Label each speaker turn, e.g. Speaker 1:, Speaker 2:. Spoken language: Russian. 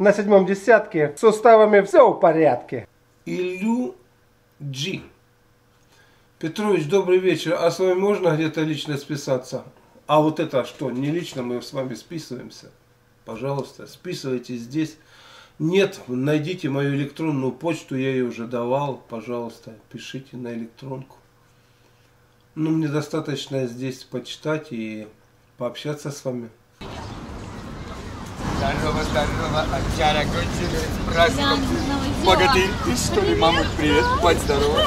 Speaker 1: На седьмом десятке с суставами все в порядке.
Speaker 2: Илью Джи. Петрович, добрый вечер. А с вами можно где-то лично списаться? А вот это что, не лично мы с вами списываемся? Пожалуйста, списывайте здесь. Нет, найдите мою электронную почту, я ее уже давал. Пожалуйста, пишите на электронку. Ну, мне достаточно здесь почитать и пообщаться с вами.
Speaker 3: Здорово, здорово, Овчара кончилась с праздником. Богатырь, ты что ли, маму привет, будь здорова.